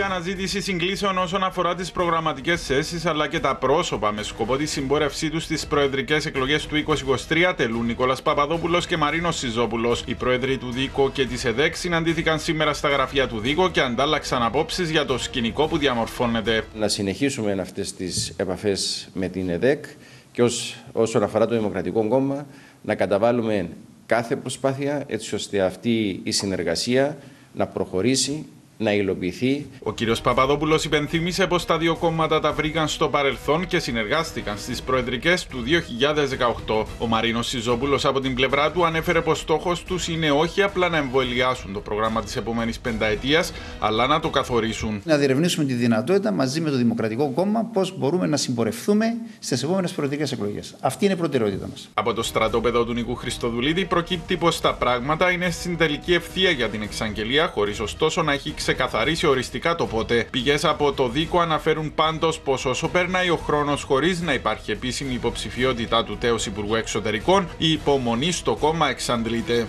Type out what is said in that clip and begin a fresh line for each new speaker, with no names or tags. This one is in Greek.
σε αναζήτηση συγκλήσεων όσον αφορά τις προγραμματικές θέσεις αλλά και τα πρόσωπα με σκοπό τη συμπόρευσή τους στις προεδρικές εκλογές του 2023 τελούν Νικόλας Παπαδόπουλος και Μαρίνος Σιζόπουλος. Οι πρόεδροι του ΔΙΚΟ και της ΕΔΕΚ συναντήθηκαν σήμερα στα γραφεία του ΔΙΚΟ και αντάλλαξαν απόψεις για το σκηνικό που διαμορφώνεται.
Να συνεχίσουμε αυτές τις επαφές με την ΕΔΕΚ και όσον αφορά το Δημοκρατικό Κόμμα να καταβάλουμε κάθε προσπάθεια έτσι ώστε αυτή η συνεργασία να προχωρήσει να υλοποιηθεί.
Ο κύριος Παπαδόπουλος υπενθύμησε πως τα δύο κόμματα τα βρήκαν στο παρελθόν και συνεργάστηκαν στις προεδρικές του 2018. Ο Μαρίνος Σιζόπουλος από την πλευρά του ανέφερε πως στόχος τους είναι όχι απλά να εμβολιάσουν το πρόγραμμα της επόμενης πενταετίας, αλλά να το καθορίσουν.
Να διερευνήσουμε τη δυνατότητα μαζί με το Δημοκρατικό Κόμμα πώς μπορούμε να συμπορευτούμε στις επόμενες προεδρικές εκλογές. Αυτή είναι η προτεραιότητα μας.
Από το στρατόπεδο του Νικού Χριστοδουλίδη προκύπτει πως τα πράγματα είναι στην τελική ευθεία για την εξαγγελία, χωρίς ωστόσο να έχει ξεκαθαρίσει οριστικά το πότε. Πηγές από το Δίκο αναφέρουν πάντως πως όσο περνάει ο χρόνος χωρίς να υπάρχει επίσημη υποψηφιότητα του τέο Υπουργού Εξωτερικών, η υπομονή στο κόμμα εξαντλείται.